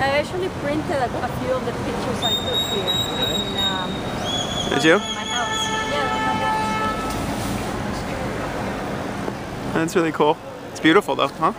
I actually printed a, a few of the pictures I took here in um, Did you? my house. Yeah, my house. That's really cool. It's beautiful though, huh?